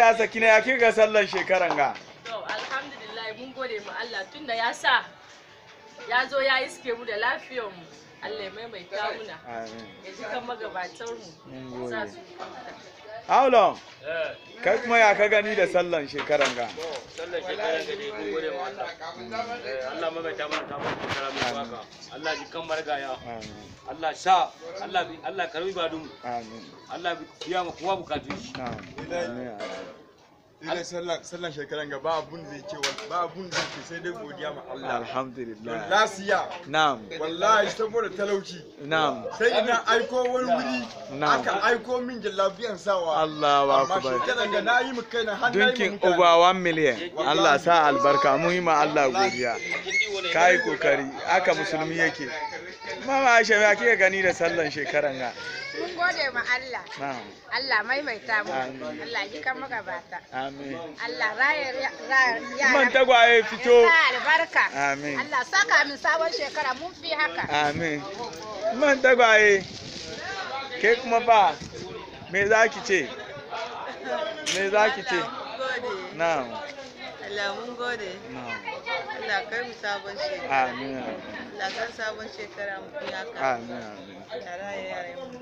Ya saki na ya kika sallan shekaran ga. To alhamdulillah mun gode mu Allah tunda ya sa ya zo ya iske mu da lafiyar mu. Allah ya maimaita muna. Amin. Ya ji kan magabatar mu. Mun Sa gode. su How long? Eh, Kai kuma ya ka gani da sallan shekaran ga. to, sallar shekarar gari kun gode ma Allah. Eh, Allah maimaita mana ta mana shekara mai baka. Allah ji kan margaya. Amin. Allah sa, Allah Allah karɓi badun. Amin. Allah bi biya ma kowa bukatun shi. Amin. Ina sallan sallan shekaran ga ba abun da yake ba abun da yake sai dai godiya ma Allah. Alhamdulillah. Lasiya Na'am. wallahi saboda talauci Na'am. sai ina aiko wani wuri aka aiko min jallabiyan sawa. Allahu Amma akbar. shekaran ga na yi mu kaina har na yi Dunkin mu over 1 million. Allah sa albarka mun yi ma Allah godiya. Kai ƙoƙari aka musulmi yake. Mama Aisha ya kika gani da sallan shekaran ga. Gode ma Allah. Na'am. Allah maimaita mu. Allah ji kan magabata. Amin. Allah raya raya Man tagwaye fito. Sa albarka. Amin. Allah saka min sabon shekara mun fi haka. Amin. Man tagwaye. Ke kuma fa me za ki ce? Me za ki ce? Na'am. Allah mun gode Na'am. Allah kai mu sabon shekara Amin. Allah kan sabon shekara mu fi haka Amin. Amin. ya yare mu